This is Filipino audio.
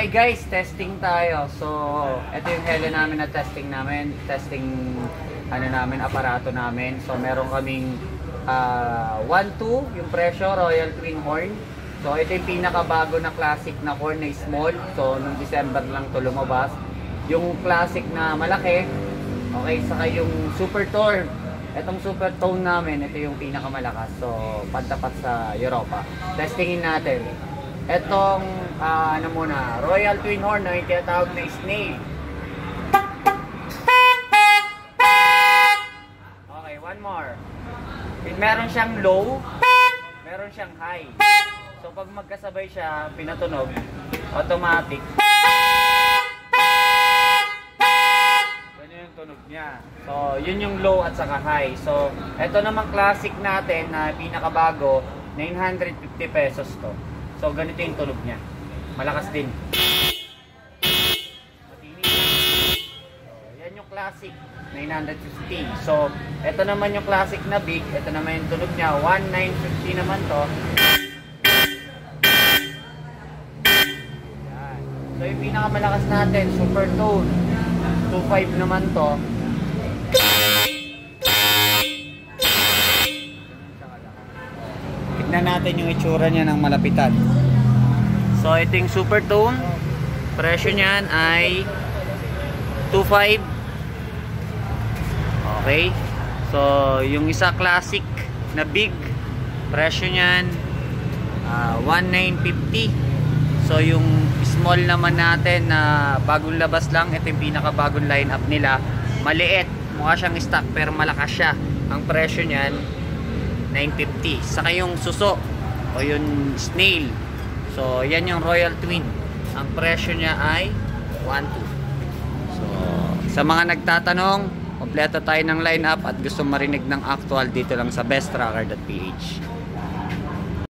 Hi guys, testing tayo. So, ito yung hele namin na testing namin. Testing ano namin, aparato namin. So, meron kaming 1-2, yung presyo, Royal Twin Horn. So, ito yung pinakabago na classic na horn na small. So, nung December lang to lumabas. Yung classic na malaki. Okay, saka yung Super Tone. Itong Super Tone namin, ito yung pinakamalakas. So, pantapat sa Europa. Testingin natin. Etong, ah, ano muna, Royal Twin Horn na tinatawag na snail. Okay, one more. Meron siyang low, meron siyang high. So pag magkasabay siya, pinatunog, automatic. Tunog niya. So, yun yung low at saka high. So, ito naman classic natin na pinakabago, 950 pesos to. So, ganito yung tunog niya. Malakas din. So, yan yung classic, 950. So, ito naman yung classic na big. Ito naman yung tunog niya, 1950 naman to. Yan. So, yung pinakamalakas natin, super tone. 2.5 naman to. Tignan natin yung itsura niya ng malapitan. So, ito yung super tone. Presyo niyan ay 2.5. Okay. So, yung isa classic na big, presyo niyan ah, 1,950. So, yung small naman natin na bagong labas lang, ito yung pinakabagong lineup nila. Maliit, mukha siyang stock pero malakas siya. Ang presyo niyan 950. Saka yung suso o yung snail. So, yan yung Royal Twin. Ang presyo niya ay 1.2. So, sa mga nagtatanong, kompleto tayo ng lineup at gusto marinig ng actual dito lang sa besttracker.ph.